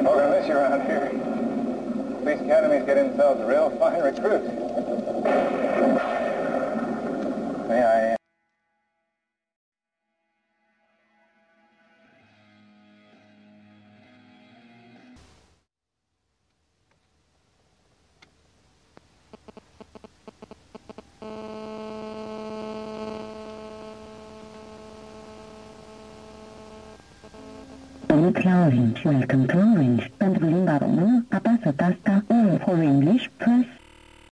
I'm gonna miss you around here. These academies get themselves real fine recruits. telefonic la Orange. Welcome to Orange. Pentru limba română, apasă tasta O for English, press